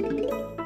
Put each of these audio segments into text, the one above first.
Música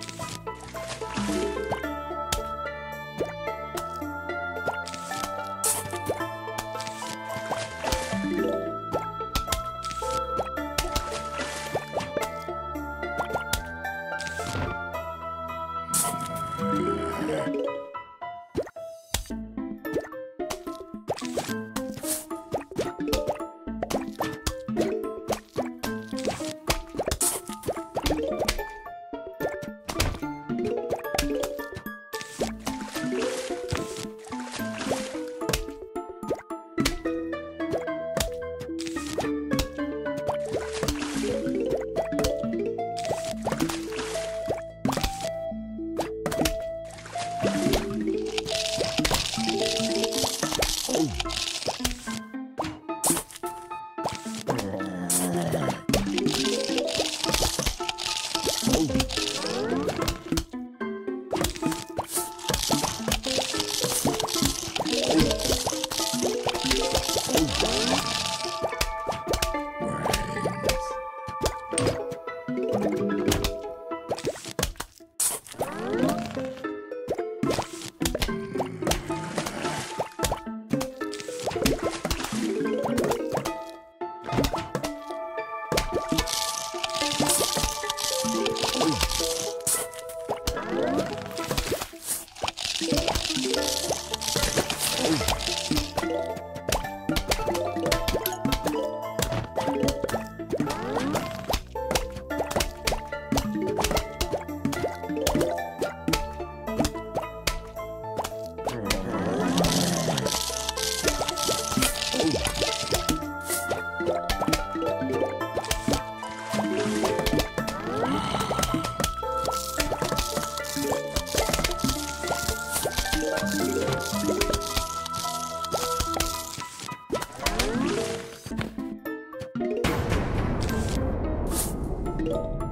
you.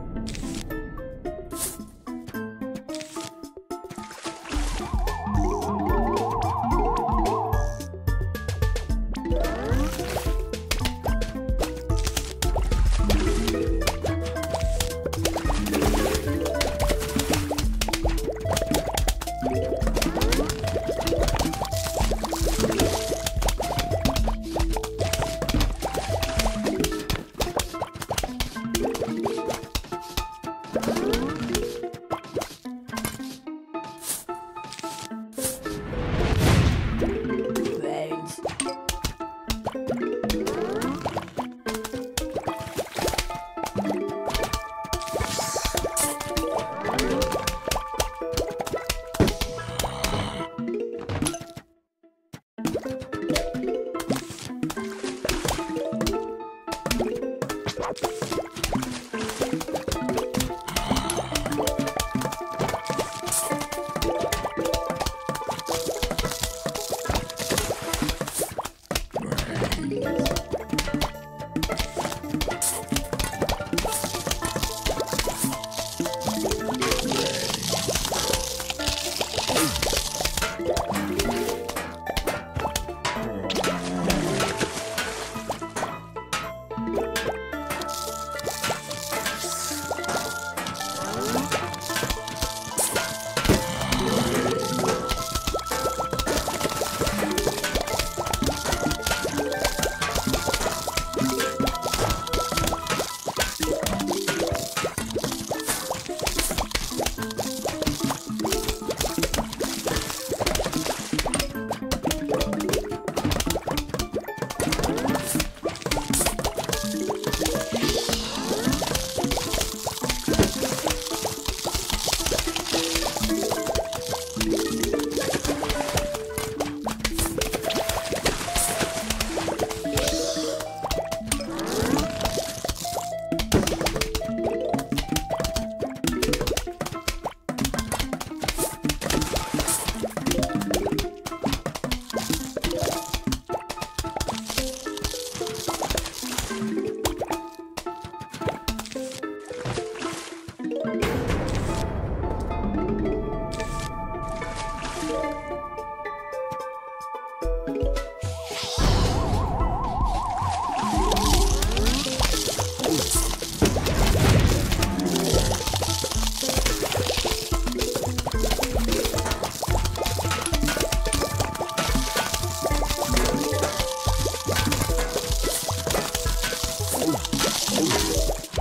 Música